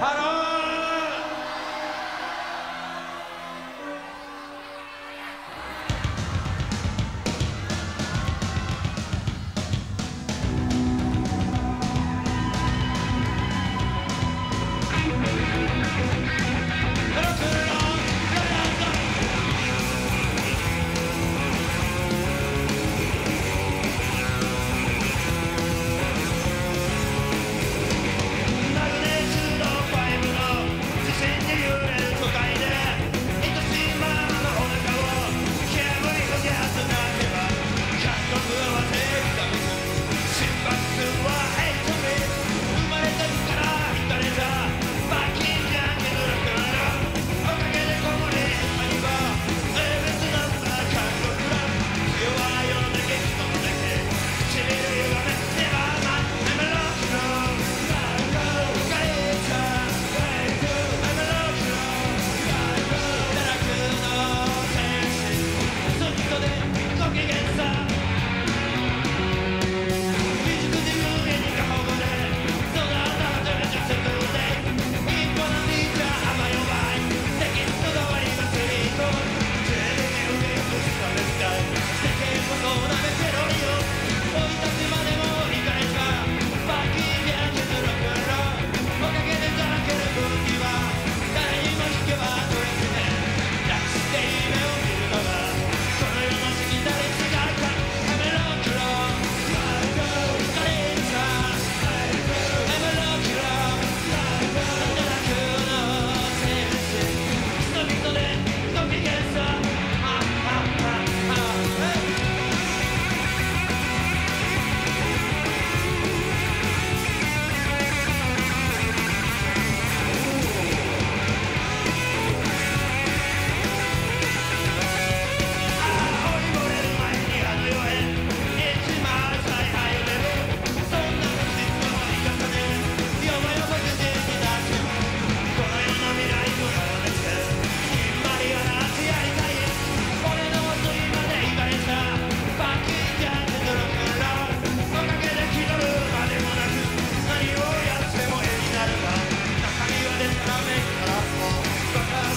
حرام. Take a fall,